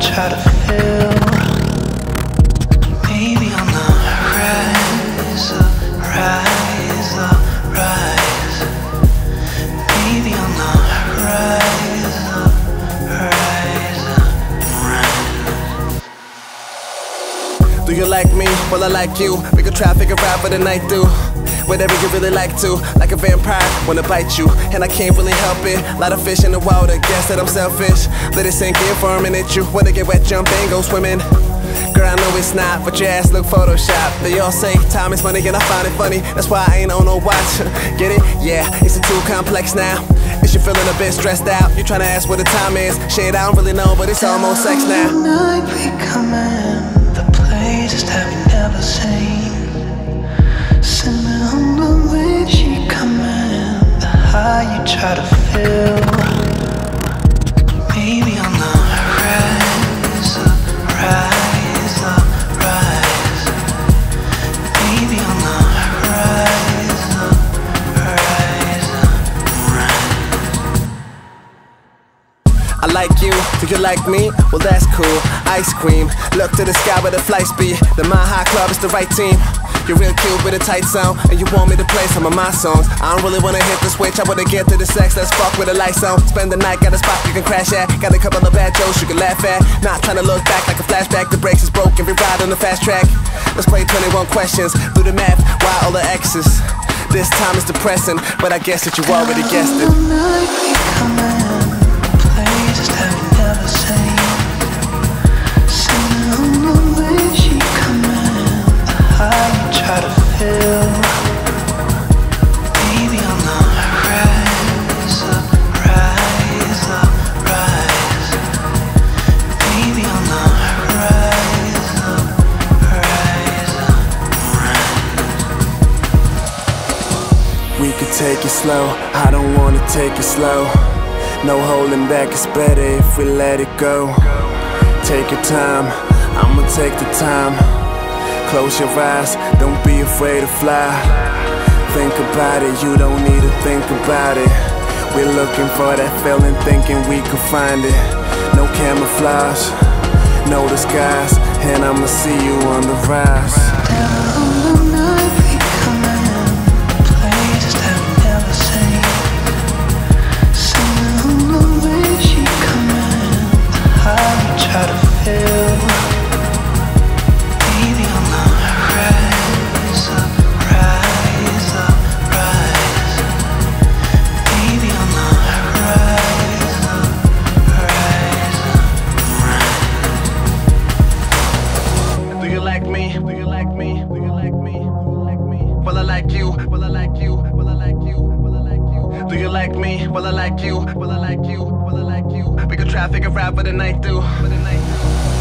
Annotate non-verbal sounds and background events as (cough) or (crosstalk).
try to you like me? Well, I like you. We could try to figure out what the night do. Whatever you really like to, like a vampire, wanna bite you, and I can't really help it. Lot of fish in the water, guess that I'm selfish. Let it sink in for a minute. You wanna get wet, jump in, go swimming. Girl, I know it's not, but your ass look Photoshop. They all say time is money, and I find it funny. That's why I ain't on no watch. (laughs) Get it? Yeah, it's too complex now. Is you feeling a bit stressed out? You tryna ask what the time is? Shit, I don't really know, but it's almost sex now. Places that we never seen. Simming on the way she coming, the high you try to feel. Maybe on the rise up, rise up, rise. Maybe on the rise up, rise up, rise. I like you, do you like me? Well, that's cool. Ice cream, look to the sky with a flight speed. The Mile High Club is the right team. You're real cute with a tight sound, and you want me to play some of my songs. I don't really wanna hit the switch, I wanna get to the sex. Let's fuck with the lights on. Spend the night, got a spot you can crash at. Got a couple of bad jokes you can laugh at. Not trying to look back like a flashback. The brakes is broken, we ride on the fast track. Let's play 21 questions, do the math, why all the X's? This time is depressing, but I guess that you already guessed it. Take it slow, I don't wanna take it slow. No holding back, it's better if we let it go. Take your time, I'ma take the time. Close your eyes, don't be afraid to fly. Think about it, you don't need to think about it. We're looking for that feeling, thinking we could find it. No camouflage, no disguise, and I'ma see you on the rise. Like me? Well, I like you. Well, I like you. Well, I like you. We could try figure out what the night do. What the night